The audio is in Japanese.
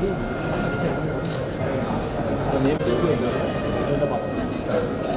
悪い。